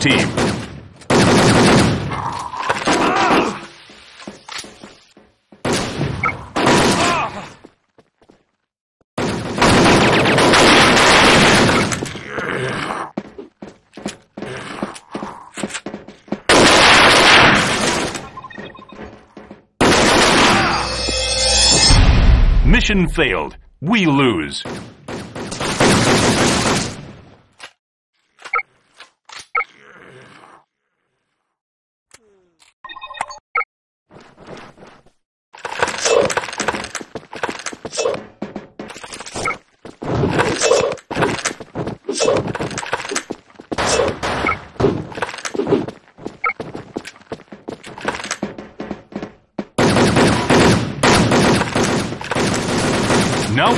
team. Mission failed. We lose. Now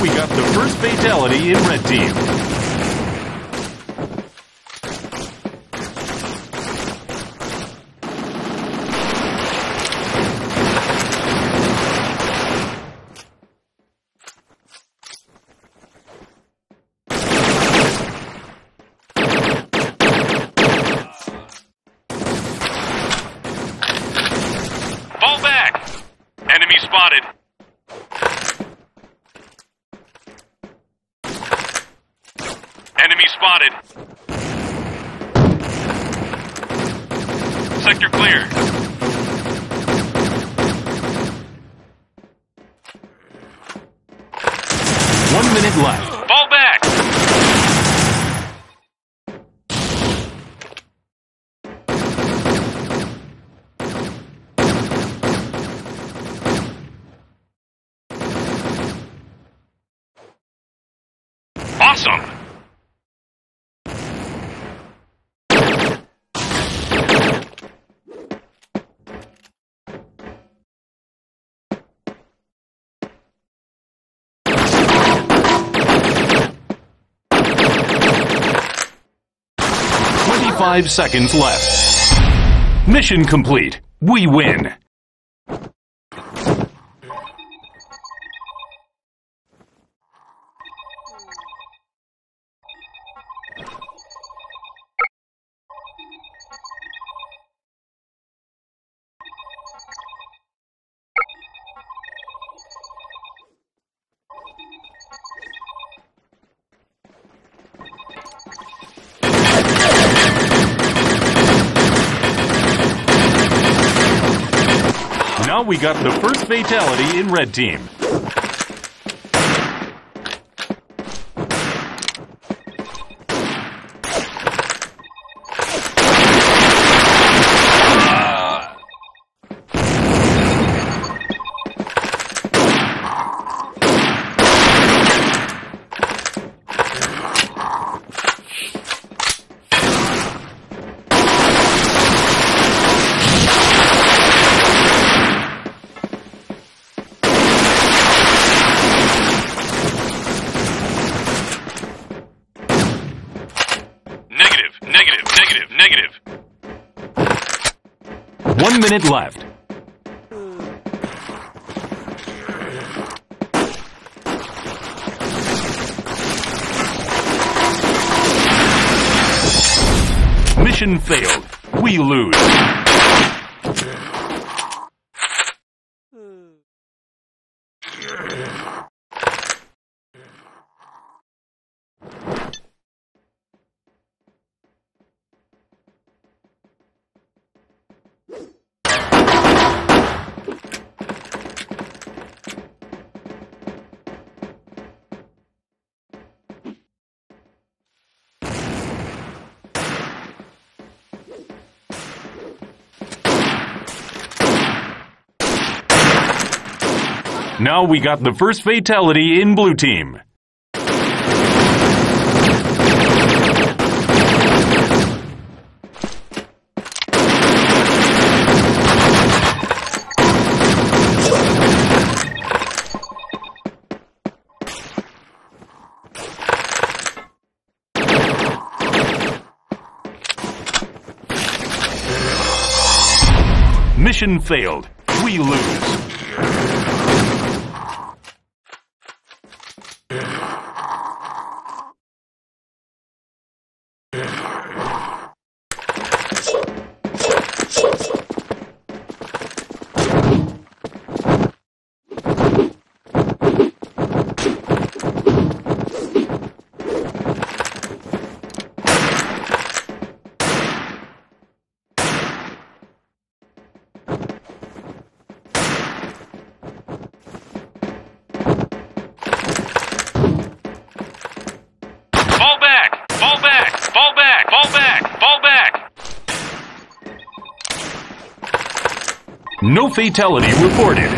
we got the first fatality in red team. Spotted. Enemy spotted. Sector clear. One minute left. Awesome! Twenty-five seconds left. Mission complete. We win. Now we got the first fatality in red team. One minute left. Mission failed. We lose. Now we got the first fatality in blue team. Mission failed. We lose. No fatality reported.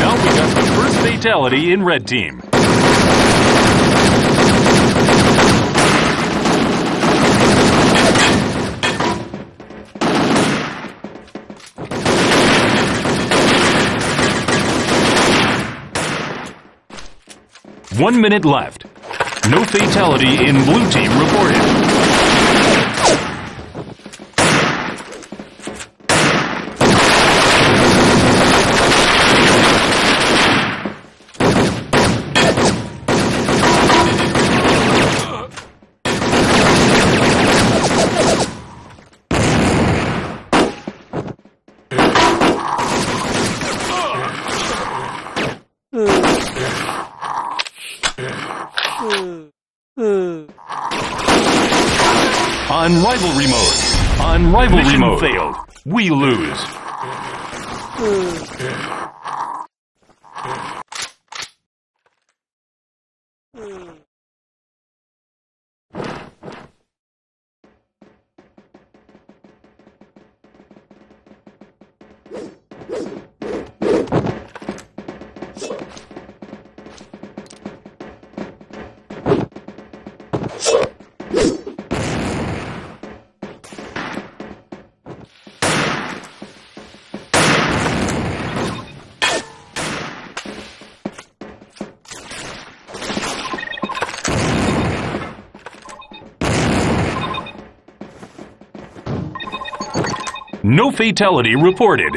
Now we got the first fatality in red team. One minute left. No fatality in blue team reported. On rivalry mode. On rivalry Mission mode. failed. We lose. No fatality reported.